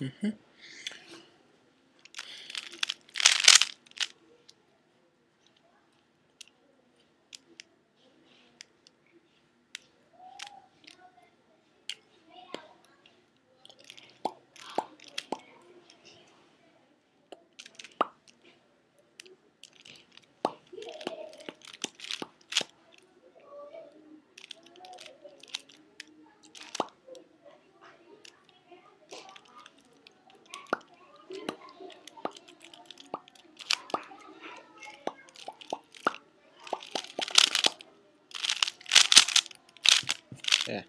Mhm. Yeah.